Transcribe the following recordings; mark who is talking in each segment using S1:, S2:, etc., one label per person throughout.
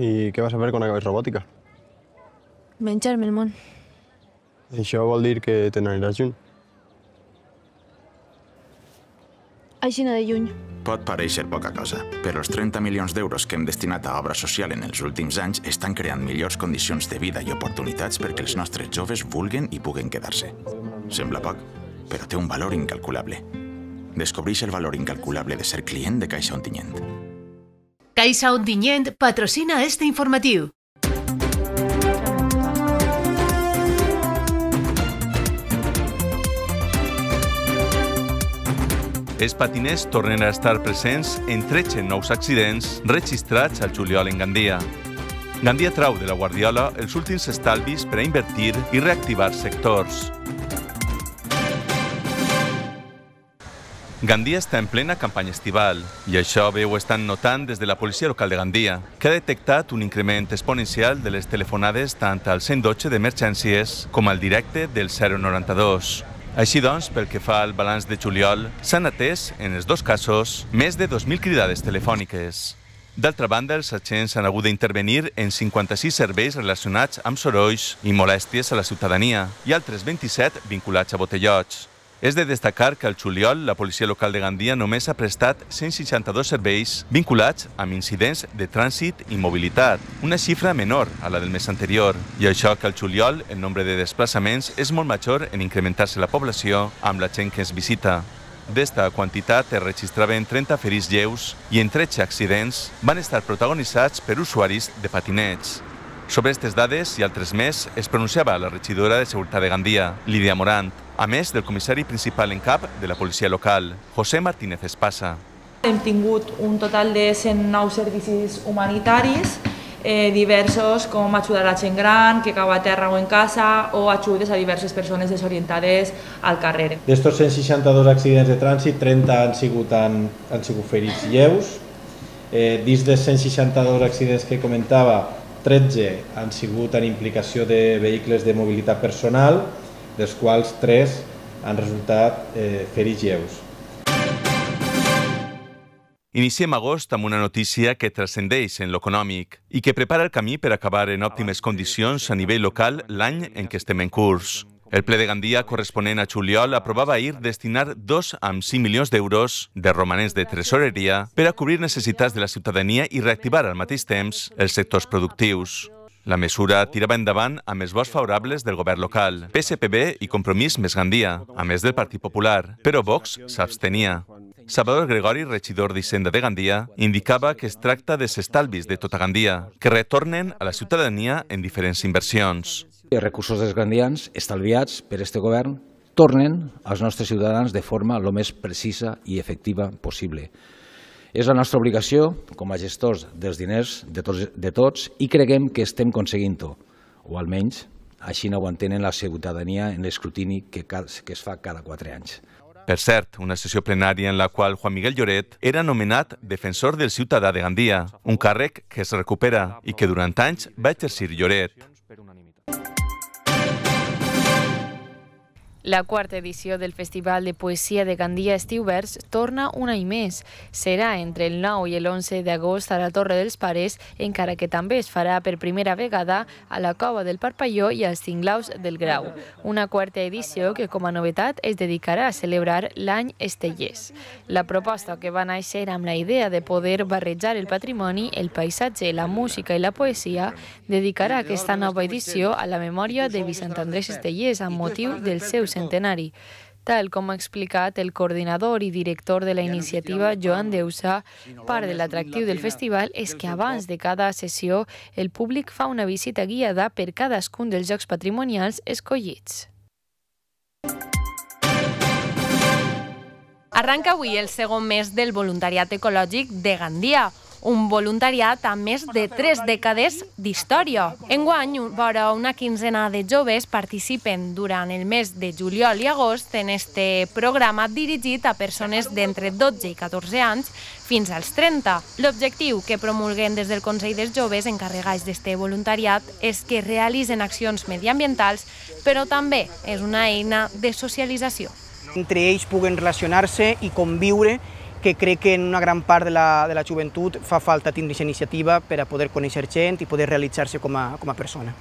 S1: I què vas a fer quan acabes robòtica?
S2: Menjar-me el món.
S1: Això vol dir que te n'aniràs junt.
S2: Aixina de lluny.
S3: Pot pareixer poca cosa, però els 30 milions d'euros que hem destinat a obra social en els últims anys estan creant millors condicions de vida i oportunitats perquè els nostres joves vulguen i puguen quedar-se. Sembla poc, però té un valor incalculable. Descobreix el valor incalculable de ser client de Caixa Ontinyent.
S4: Caixa Ontinyent patrocina este informatiu.
S5: Els patiners tornen a estar presents en 13 nous accidents registrats al juliol en Gandia. Gandia trau de la Guardiola els últims estalvis per a invertir i reactivar sectors. Gandia està en plena campanya estival i això bé ho estan notant des de la policia local de Gandia, que ha detectat un increment exponencial de les telefonades tant al 112 d'emergències com al directe del 092. Així doncs, pel que fa al balanç de juliol, s'han atès, en els dos casos, més de 2.000 cridades telefòniques. D'altra banda, els agents han hagut d'intervenir en 56 serveis relacionats amb sorolls i molèsties a la ciutadania i altres 27 vinculats a botellots. És de destacar que al juliol la policia local de Gandia només ha prestat 162 serveis vinculats amb incidents de trànsit i mobilitat, una xifra menor a la del mes anterior. I això que al juliol el nombre de desplaçaments és molt major en incrementar-se la població amb la gent que es visita. D'esta quantitat es registraven 30 ferits lleus i en 13 accidents van estar protagonitzats per usuaris de patinets. Sobre aquestes dades i altres més es pronunciava la regidora de Seguretat de Gandia, Lídia Morant, a més del comissari principal en cap de la policia local, José Martínez Espasa.
S6: Hem tingut un total de 109 servicis humanitaris, eh, diversos com ajudar a la gent gran que cau a terra o en casa o ajudes a diverses persones desorientades al carrer.
S7: D'estos 162 accidents de trànsit, 30 han sigut, han, han sigut ferits lleus. Eh, dins dels 162 accidents que comentava, 13 han sigut en implicació de vehicles de mobilitat personal, dels quals 3 han resultat eh, ferits lleus.
S5: Iniciem agost amb una notícia que transcendeix en l'econòmic i que prepara el camí per acabar en òptimes condicions a nivell local l'any en què estem en curs. El ple de Gandia corresponent a juliol aprovava ahir destinar 2 amb 5 milions d'euros de romanents de tresoreria per a cobrir necessitats de la ciutadania i reactivar al mateix temps els sectors productius. La mesura tirava endavant amb els vots favorables del govern local, PSPB i Compromís més Gandia, a més del Partit Popular, però Vox s'abstenia. Salvador Gregori, regidor d'Hisenda de Gandia, indicava que es tracta de s'estalvis de tota Gandia, que retornen a la ciutadania en diferents inversions.
S8: Els recursos dels gandians, estalviats per este govern, tornen als nostres ciutadans de forma el més precisa i efectiva possible. És la nostra obligació, com a gestors dels diners de tots, de tots i creguem que estem aconseguint-ho, o almenys així no ho entenen la ciutadania en l'escrutini que, que es fa cada quatre anys.
S5: Per cert, una sessió plenària en la qual Juan Miguel Lloret era nomenat defensor del ciutadà de Gandia, un càrrec que es recupera i que durant anys va exercir Lloret.
S2: La quarta edició del Festival de Poesia de Gandia Estiu Vers torna un any més. Serà entre el 9 i l'11 d'agost a la Torre dels Pares, encara que també es farà per primera vegada a la Cova del Parpalló i als Tinglaus del Grau. Una quarta edició que, com a novetat, es dedicarà a celebrar l'any Estellers. La proposta que va néixer amb la idea de poder barrejar el patrimoni, el paisatge, la música i la poesia, dedicarà aquesta nova edició a la memòria de Vicent Andrés Estellers amb motiu del seu centenari. Tal com ha explicat el coordinador i director de la iniciativa, Joan Deusa, part de l'atractiu del festival és que abans de cada sessió el públic fa una visita guiada per cadascun dels jocs patrimonials escollits.
S9: Arranca avui el segon mes del voluntariat ecològic de Gandia, un voluntariat amb més de tres dècades d'història. Enguany, vora una quinzena de joves participen durant el mes de juliol i agost en este programa dirigit a persones d'entre 12 i 14 anys fins als 30. L'objectiu que promulguen des del Consell dels Joves encarregats d'este voluntariat és que realitzen accions mediambientals, però també és una eina de socialització.
S10: Entre ells puguen relacionar-se i conviure que crec que en una gran part de la, de la joventut fa falta tindre aquesta iniciativa per a poder conèixer gent i poder realitzar-se com, a, com a persona.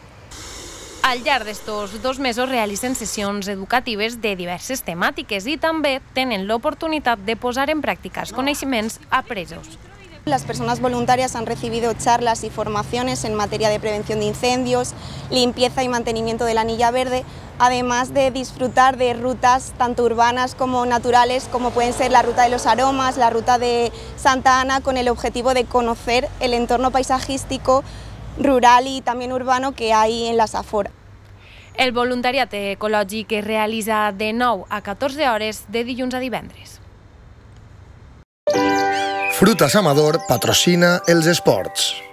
S9: Al llarg d'estos dos mesos realitzen sessions educatives de diverses temàtiques i també tenen l'oportunitat de posar en pràctica els coneixements apresos.
S11: Las personas voluntarias han recibido charlas y formaciones en materia de prevención de incendios, limpieza y mantenimiento de la anilla verde, además de disfrutar de rutas tanto urbanas como naturales, como pueden ser la ruta de los aromas, la ruta de Santa Ana, con el objetivo de conocer el entorno paisajístico rural y también urbano que hay en las afueras.
S9: El voluntariat ecològic es realitza de 9 a 14 hores de dilluns a divendres.
S12: Frutas Amador patrocina els esports.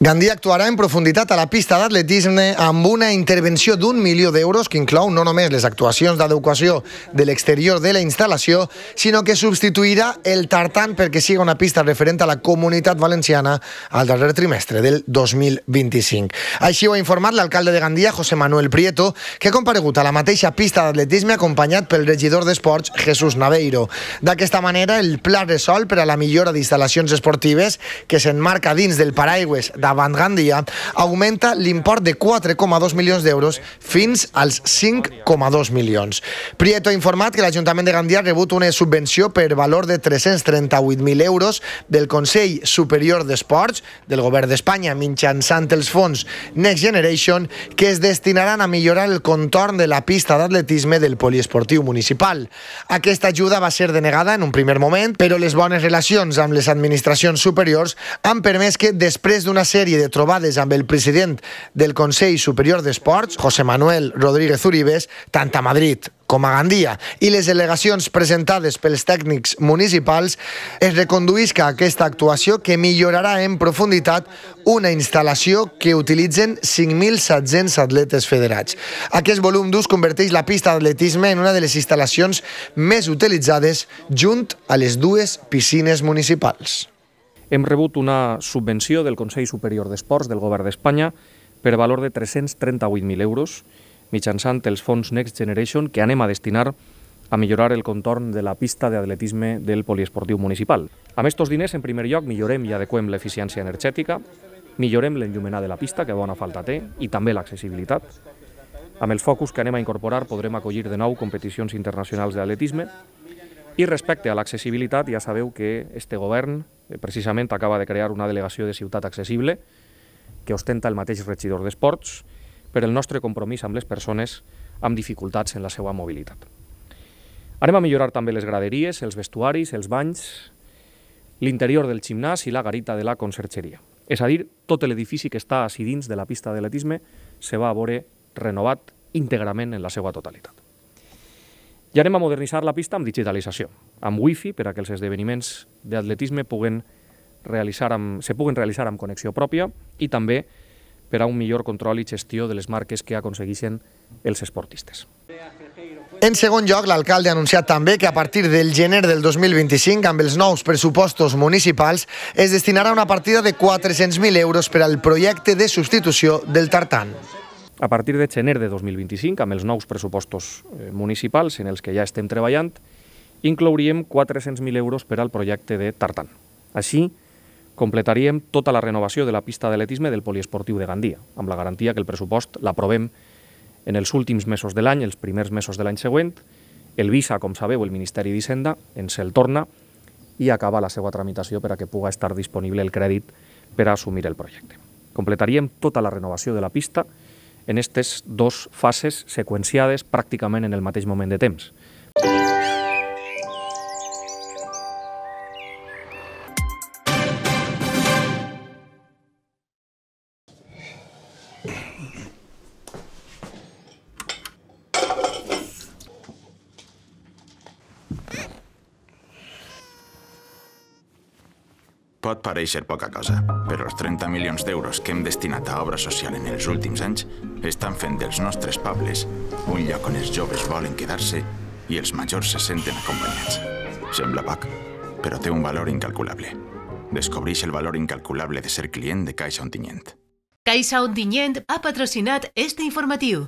S12: Gandia actuarà en profunditat a la pista d'atletisme amb una intervenció d'un milió d'euros que inclou no només les actuacions d'adequació de l'exterior de la instal·lació, sinó que substituirà el tartan perquè siga una pista referent a la comunitat valenciana al darrer trimestre del 2025. Així ho ha informat l'alcalde de Gandia, José Manuel Prieto, que ha comparegut a la mateixa pista d'atletisme acompanyat pel regidor d'Esports, Jesús Naveiro. D'aquesta manera, el pla resol per a la millora d'instal·lacions esportives que s'enmarca dins del paraigües de Gandia augmenta l'import de 4,2 milions d'euros fins als 5,2 milions. Prieto ha informat que l'Ajuntament de Gandia ha rebut una subvenció per valor de 338.000 euros del Consell Superior d'Esports del Govern d'Espanya mitjançant els fons Next Generation que es destinaran a millorar el contorn de la pista d'atletisme del poliesportiu municipal. Aquesta ajuda va ser denegada en un primer moment, però les bones relacions amb les administracions superiors han permès que després d'una sèrie de trobades amb el president del Consell Superior d'Esports, José Manuel Rodríguez Uribes, tant a Madrid com a Gandia, i les delegacions presentades pels tècnics municipals, es reconduïsca aquesta actuació que millorarà en profunditat una instal·lació que utilitzen 5.700 atletes federats. Aquest volum d'ús converteix la pista d'atletisme en una de les instal·lacions més utilitzades junt a les dues piscines municipals
S13: hem rebut una subvenció del Consell Superior d'Esports del Govern d'Espanya per valor de 338.000 euros mitjançant els fons Next Generation que anem a destinar a millorar el contorn de la pista d'atletisme del poliesportiu municipal. Amb aquests diners, en primer lloc, millorem i adequem l'eficiència energètica, millorem l'enllumenar de la pista, que bona falta té, i també l'accessibilitat. Amb els focus que anem a incorporar podrem acollir de nou competicions internacionals d'atletisme i respecte a l'accessibilitat, ja sabeu que este govern precisament acaba de crear una delegació de ciutat accessible que ostenta el mateix regidor d'Esports per el nostre compromís amb les persones amb dificultats en la seva mobilitat. Anem a millorar també les graderies, els vestuaris, els banys, l'interior del gimnàs i la garita de la consergeria. És a dir, tot l'edifici que està així dins de la pista d'atletisme se va a veure renovat íntegrament en la seva totalitat. I anem a modernitzar la pista amb digitalització, amb wifi per a que els esdeveniments d'atletisme puguen realitzar amb, se puguen realitzar amb connexió pròpia i també per a un millor control i gestió de les marques que aconsegueixen els esportistes.
S12: En segon lloc, l'alcalde ha anunciat també que a partir del gener del 2025, amb els nous pressupostos municipals, es destinarà una partida de 400.000 euros per al projecte de substitució del tartan.
S13: A partir de gener de 2025, amb els nous pressupostos eh, municipals en els que ja estem treballant, inclouríem 400.000 euros per al projecte de Tartan. Així, completaríem tota la renovació de la pista d'atletisme del poliesportiu de Gandia, amb la garantia que el pressupost l'aprovem en els últims mesos de l'any, els primers mesos de l'any següent. El visa, com sabeu, el Ministeri d'Hisenda ens el torna i acaba la seva tramitació per a que puga estar disponible el crèdit per a assumir el projecte. Completaríem tota la renovació de la pista en aquestes dos fases seqüenciades pràcticament en el mateix moment de temps.
S3: Pot pareixer poca cosa, però els 30 milions d'euros que hem destinat a obra social en els últims anys estan fent dels nostres pobles un lloc on els joves volen quedar-se i els majors se senten acompanyats. Sembla poc, però té un valor incalculable. Descobreix el valor incalculable de ser client de Caixa Ontinyent.
S4: Caixa Ontinyent ha patrocinat este informatiu.